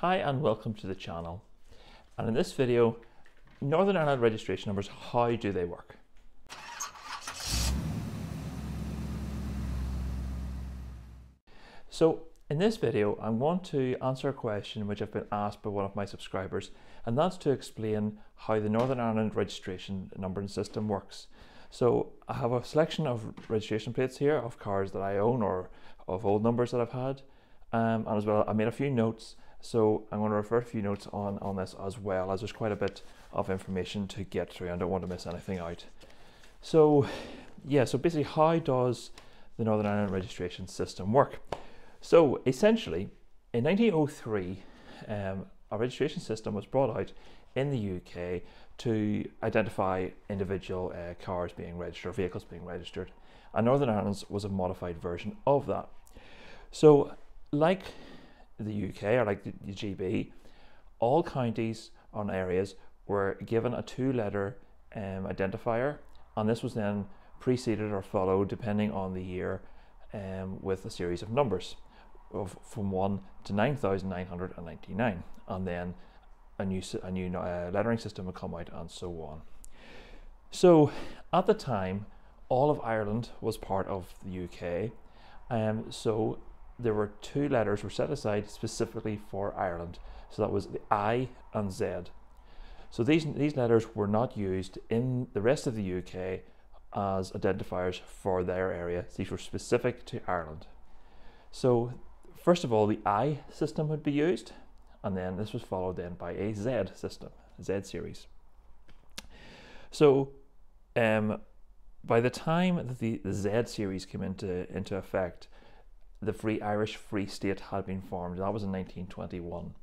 Hi and welcome to the channel. And in this video, Northern Ireland registration numbers, how do they work? So in this video, I want to answer a question which I've been asked by one of my subscribers, and that's to explain how the Northern Ireland registration numbering system works. So I have a selection of registration plates here of cars that I own or of old numbers that I've had. Um, and as well, I made a few notes so I'm going to refer a few notes on, on this as well, as there's quite a bit of information to get through. I don't want to miss anything out. So yeah, so basically how does the Northern Ireland registration system work? So essentially, in 1903, um, a registration system was brought out in the UK to identify individual uh, cars being registered, vehicles being registered, and Northern Ireland was a modified version of that. So, like the UK or like the, GB, all counties and areas were given a two-letter um, identifier, and this was then preceded or followed, depending on the year, um, with a series of numbers of from one to nine thousand nine hundred and ninety-nine, and then a new a new uh, lettering system would come out, and so on. So, at the time, all of Ireland was part of the UK, um, so there were two letters were set aside specifically for Ireland. So that was the I and Z. So these, these letters were not used in the rest of the UK as identifiers for their area. These were specific to Ireland. So first of all, the I system would be used, and then this was followed then by a Z system, Z series. So um, by the time that the, the Z series came into, into effect, the Free Irish Free State had been formed. That was in 1921.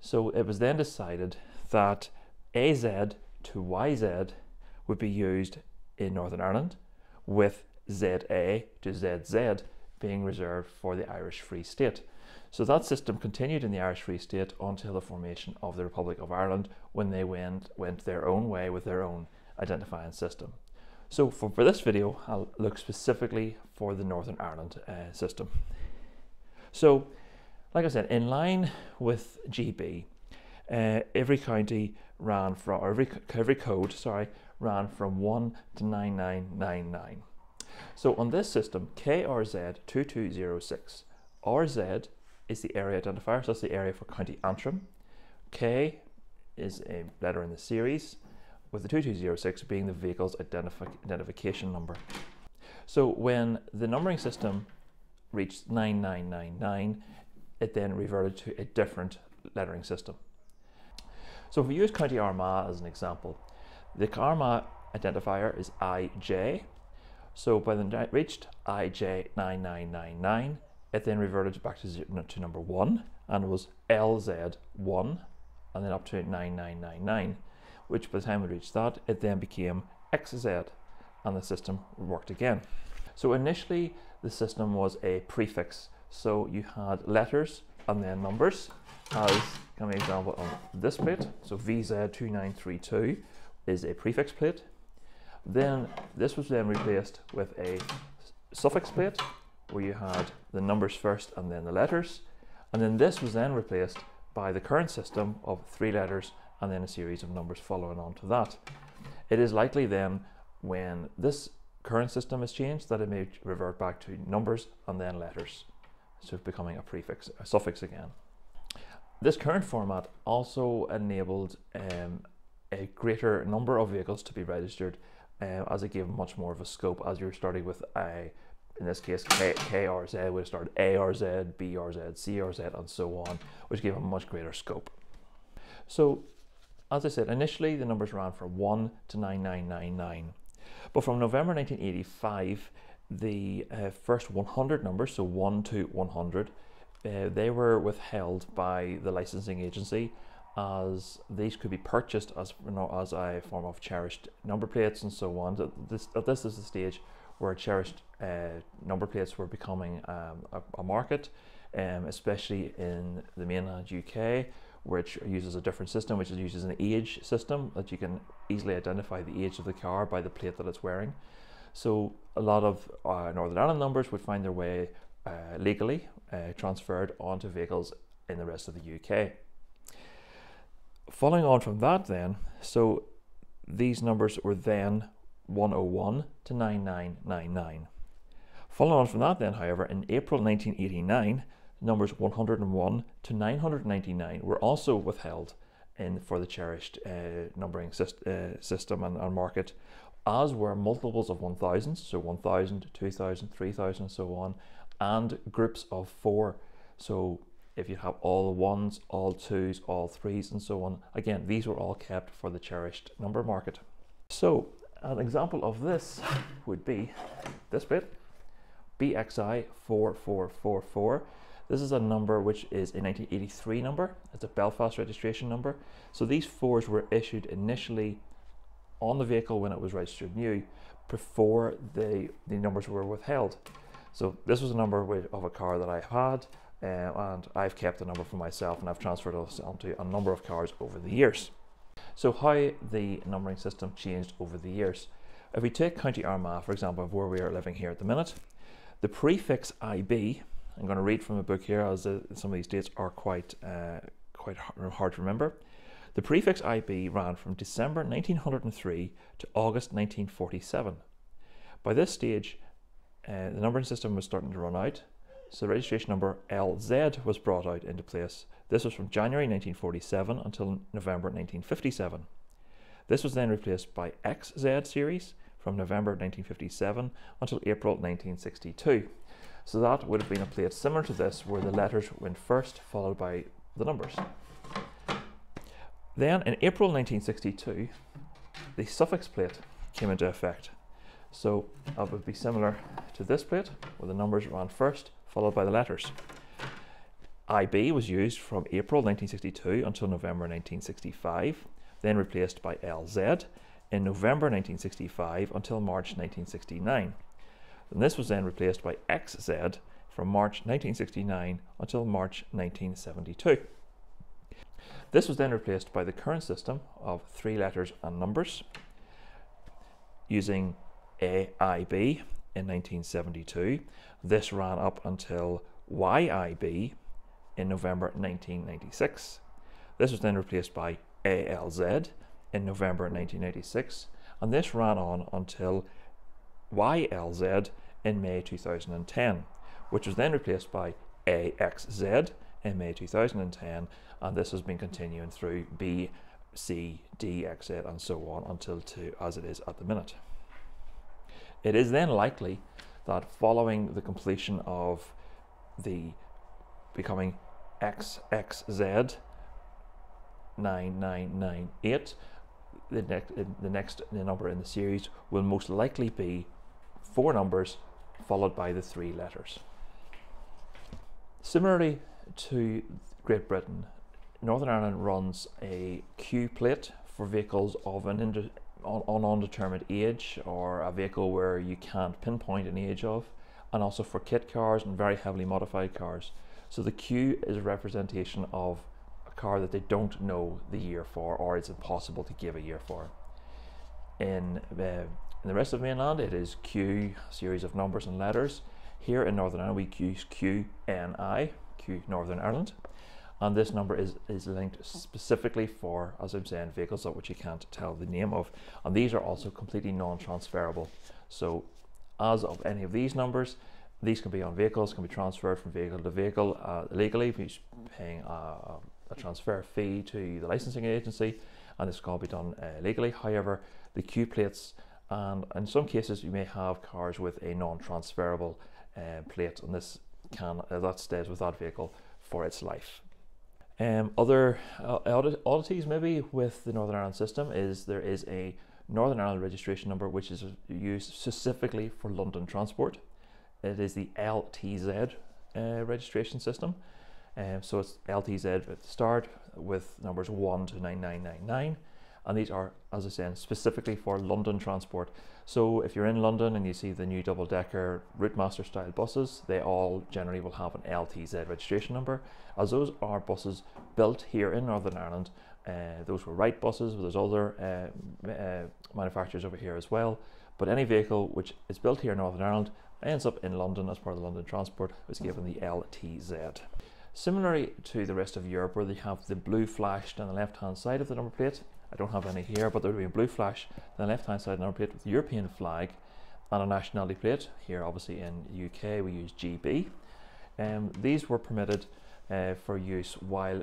So it was then decided that AZ to YZ would be used in Northern Ireland, with ZA to ZZ being reserved for the Irish Free State. So that system continued in the Irish Free State until the formation of the Republic of Ireland when they went, went their own way with their own identifying system. So for, for this video, I'll look specifically for the Northern Ireland uh, system. So, like I said, in line with GB, uh, every county ran from, or every, every code, sorry, ran from 1 to 9999. So on this system, KRZ2206, RZ is the area identifier, so that's the area for County Antrim. K is a letter in the series, with the 2206 being the vehicle's identifi identification number. So when the numbering system reached 9999, it then reverted to a different lettering system. So if we use County Armagh as an example, the Armagh identifier is IJ. So by the it reached IJ9999, it then reverted back to, zero, to number 1 and was LZ1 and then up to 9999 which by the time we reached that, it then became XZ and the system worked again. So initially the system was a prefix. So you had letters and then numbers as an example on this plate. So VZ2932 is a prefix plate. Then this was then replaced with a suffix plate where you had the numbers first and then the letters. And then this was then replaced by the current system of three letters and then a series of numbers following on to that. It is likely then when this current system is changed that it may revert back to numbers and then letters, so becoming a prefix, a suffix again. This current format also enabled um, a greater number of vehicles to be registered uh, as it gave much more of a scope as you're starting with a in this case K, KRZ would started ARZ, BRZ, CRZ and so on, which gave a much greater scope. So as I said, initially the numbers ran from 1 to 9999. But from November 1985, the uh, first 100 numbers, so 1 to 100, uh, they were withheld by the licensing agency as these could be purchased as, you know, as a form of cherished number plates and so on. This, this is the stage where cherished uh, number plates were becoming um, a, a, market, um, especially in the mainland UK, which uses a different system, which uses an age system that you can easily identify the age of the car by the plate that it's wearing. So a lot of uh, Northern Ireland numbers would find their way uh, legally uh, transferred onto vehicles in the rest of the UK. Following on from that, then, so these numbers were then 101 to 9999. Following on from that, then, however, in April 1989, numbers 101 to 999 were also withheld in for the cherished uh, numbering syst- uh, system and, and, market, as were multiples of 1000, so 1000, 2000, 3000, and so on, and groups of four. So if you have all ones, all twos, all threes, and so on, again, these were all kept for the cherished number market. So an example of this would be this bit, BXI 4444. This is a number which is a 1983 number. It's a Belfast registration number. So these fours were issued initially on the vehicle when it was registered new before the, the numbers were withheld. So this was a number of a car that I had uh, and I've kept the number for myself and I've transferred it onto a number of cars over the years. So how the numbering system changed over the years. If we take County Armagh, for example, of where we are living here at the minute, the prefix IB I'm going to read from a book here as uh, some of these dates are quite, uh, quite hard to remember. The prefix IB ran from December 1903 to August 1947. By this stage, uh, the numbering system was starting to run out, so the registration number LZ was brought out into place. This was from January 1947 until November 1957. This was then replaced by XZ series from November 1957 until April 1962. So that would have been a plate similar to this where the letters went first followed by the numbers. Then in April 1962, the suffix plate came into effect. So that would be similar to this plate where the numbers ran first followed by the letters. IB was used from April 1962 until November 1965, then replaced by LZ in November 1965 until March 1969. And this was then replaced by XZ from March 1969 until March 1972. This was then replaced by the current system of three letters and numbers using AIB in 1972. This ran up until YIB in November 1996. This was then replaced by ALZ in November 1996, and this ran on until YLZ in May 2010, which was then replaced by AXZ in May 2010, and this has been continuing through B, C, D, XZ, and so on until to as it is at the minute. It is then likely that following the completion of the becoming XXZ 9998, the next the next number in the series will most likely be four numbers followed by the three letters. Similarly to Great Britain, Northern Ireland runs a Q plate for vehicles of an ind- on on undetermined age or a vehicle where you can't pinpoint an age of, and also for kit cars and very heavily modified cars. So the Q is a representation of a car that they don't know the year for or it's impossible to give a year for. In uh, in the rest of mainland, it is Q, series of numbers and letters. Here in Northern Ireland, we use QNI, Q Northern Ireland. And this number is, is linked specifically for, as I'm saying, vehicles of which you can't tell the name of. And these are also completely non-transferable. So as of any of these numbers, these can be on vehicles, can be transferred from vehicle to vehicle uh, legally if you're paying a, a, transfer fee to the licensing agency, and this can all be done uh, legally. However, the Q plates and in some cases you may have cars with a non-transferable uh, plate and this can uh, that stays with that vehicle for its life. Um, other uh, oddities maybe with the Northern Ireland system is there is a Northern Ireland registration number which is used specifically for London transport. It is the LTZ uh, registration system. Um, so it's LTZ at the start with numbers 1 to 9999 and these are, as I said, specifically for London transport. So if you're in London and you see the new double-decker Routemaster style buses, they all generally will have an LTZ registration number, as those are buses built here in Northern Ireland. Uh, those were Wright buses, but there's other uh, uh, manufacturers over here as well. But any vehicle which is built here in Northern Ireland ends up in London as part of the London Transport is given the LTZ. Similarly to the rest of Europe, where they have the blue flashed on the left hand side of the number plate, I don't have any here, but there would be a blue flash on the left hand side number plate with the European flag and a nationality plate. Here, obviously, in UK, we use GB. Um, these were permitted uh, for use while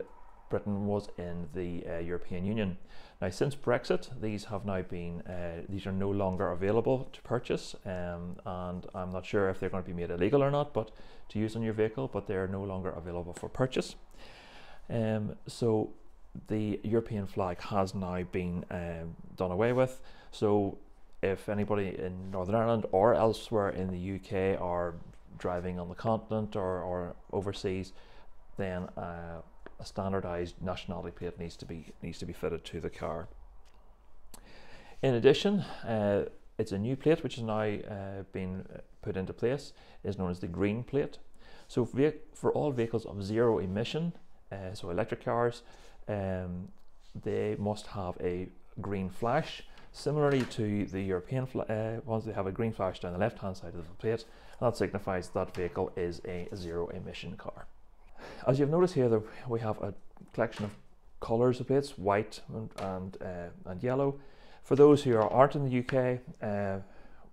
Britain was in the uh, European Union. Now, since Brexit, these have now been uh, these are no longer available to purchase, um, and I'm not sure if they're going to be made illegal or not, but to use on your vehicle, but they are no longer available for purchase. Um, so the European flag has now been um, done away with. So if anybody in Northern Ireland or elsewhere in the UK are driving on the continent or, or overseas, then uh, a standardized nationality plate needs to be needs to be fitted to the car. In addition, uh, it's a new plate which has now uh, being put into place is known as the green plate. So for all vehicles of zero emission, uh, so electric cars, um, they must have a green flash. Similarly to the European uh, ones, they have a green flash down the left hand side of the plate. And that signifies that vehicle is a zero emission car. As you've noticed here, we have a collection of colours of plates, white and, and, uh, and yellow. For those who are, aren't in the UK, uh,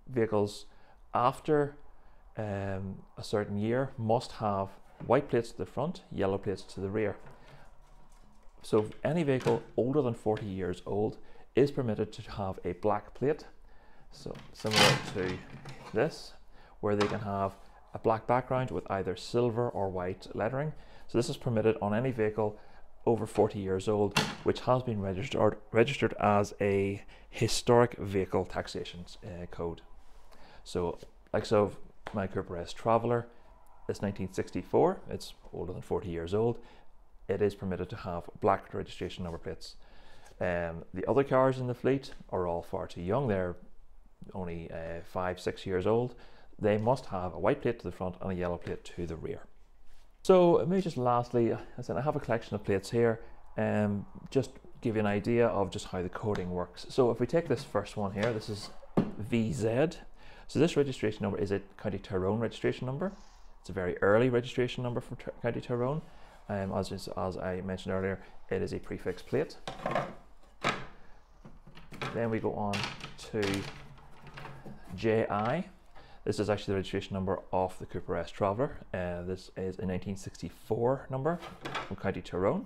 vehicles after um, a certain year must have white plates to the front, yellow plates to the rear. So any vehicle older than 40 years old is permitted to have a black plate. So similar to this, where they can have a black background with either silver or white lettering. So this is permitted on any vehicle over 40 years old, which has been registered registered as a historic vehicle taxation uh, code. So, like so, my Cooper S Traveller is 1964. It's older than 40 years old. It is permitted to have black registration number plates. Um, the other cars in the fleet are all far too young. They're only uh, five, six years old they must have a white plate to the front and a yellow plate to the rear. So maybe just lastly, I said I have a collection of plates here, um, just give you an idea of just how the coding works. So if we take this first one here, this is VZ. So this registration number is a County Tyrone registration number. It's a very early registration number from County Tyrone. Um, as, as I mentioned earlier, it is a prefix plate. Then we go on to JI. This is actually the registration number of the Cooper S Traveller. Uh, this is a 1964 number from County Tyrone,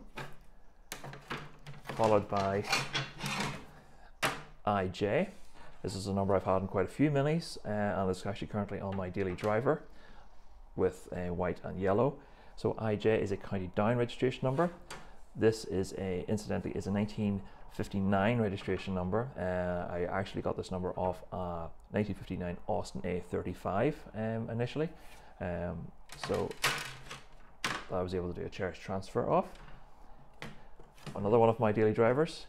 followed by IJ. This is a number I've had in quite a few minis, uh, and it's actually currently on my daily driver with uh, white and yellow. So IJ is a County Down registration number. This is a, incidentally, is a 1959 registration number. Uh, I actually got this number off a 1959 Austin A35 um, initially. Um, so I was able to do a cherish transfer off. Another one of my daily drivers,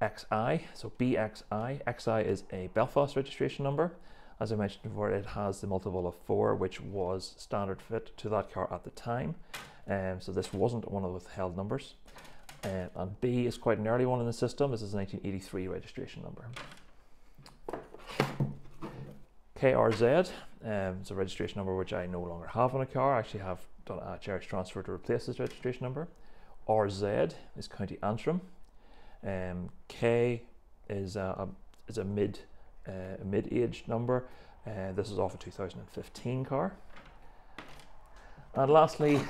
XI. So BXI. XI is a Belfast registration number. As I mentioned before, it has the multiple of four, which was standard fit to that car at the time. Um, so this wasn't one of the withheld numbers. Uh, and B is quite an early one in the system. This is a 1983 registration number. KRZ um, is a registration number which I no longer have on a car. I actually have done a cherish transfer to replace this registration number. RZ is County Antrim. Um, K is a, a, is a mid uh, mid-aged number. Uh, this is off a 2015 car. And lastly,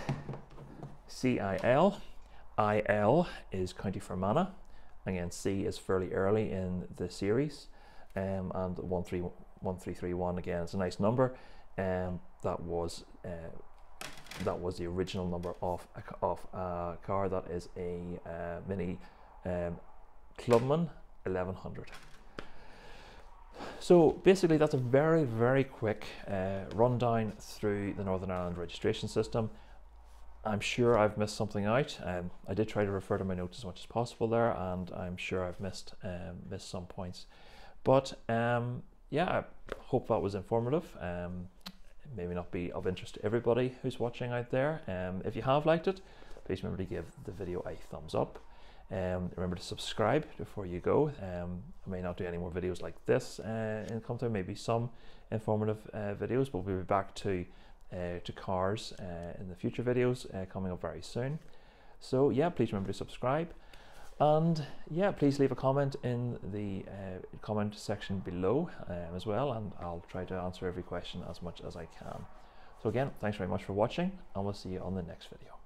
CIL IL is County Fermanagh. Again, C is fairly early in the series, um, and 1331 again it's a nice number. Um, that was uh, that was the original number of a, of a car that is a uh, Mini um, Clubman 1100. So basically, that's a very very quick uh, rundown through the Northern Ireland registration system. I'm sure I've missed something out. Um, I did try to refer to my notes as much as possible there, and I'm sure I've missed um, missed some points. But um, yeah, I hope that was informative. Um, maybe not be of interest to everybody who's watching out there. Um, if you have liked it, please remember to give the video a thumbs up. Um, remember to subscribe before you go. Um, I may not do any more videos like this uh, in come maybe some informative uh, videos, but we'll be back to uh, to cars uh, in the future videos uh, coming up very soon. So yeah, please remember to subscribe. And yeah, please leave a comment in the uh, comment section below um, as well, and I'll try to answer every question as much as I can. So again, thanks very much for watching, and we'll see you on the next video.